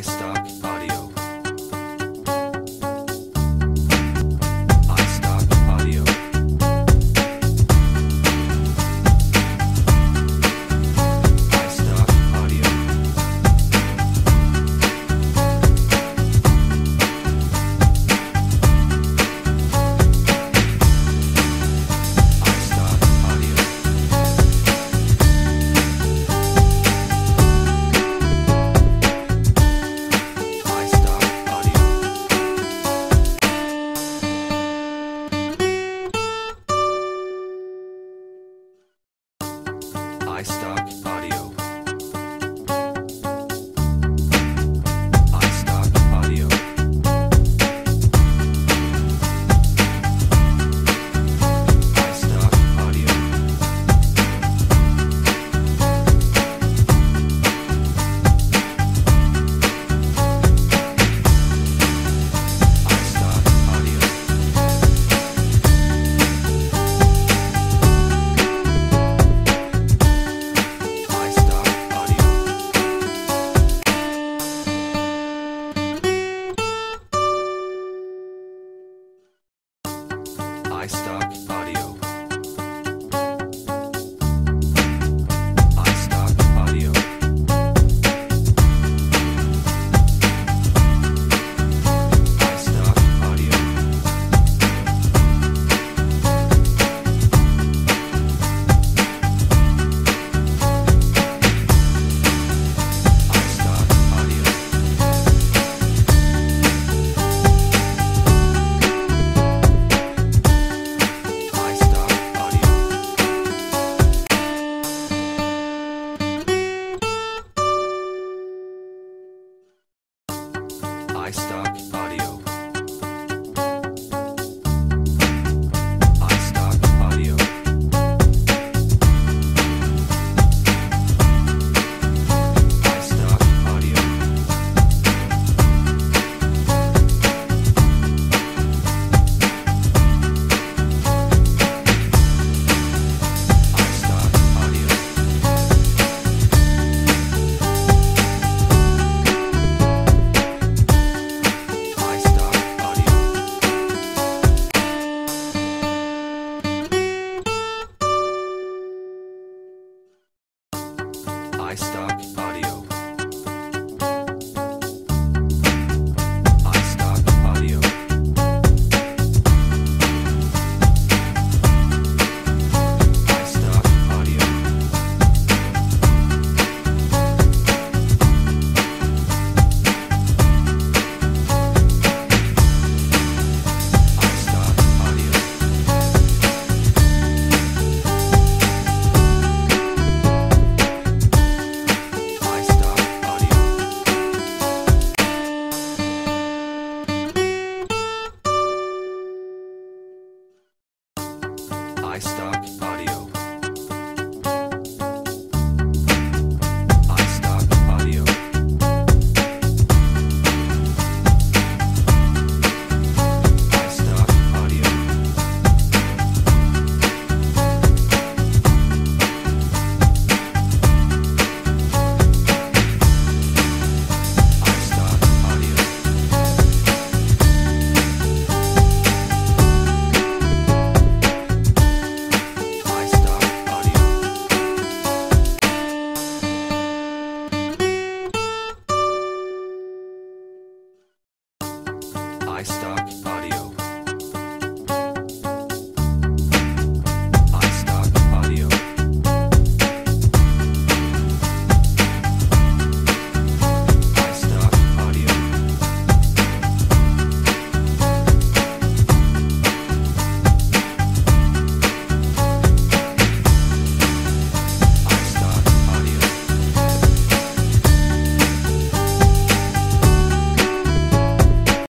I stopped my stock. Stock Podcast. iStock Audio. livestock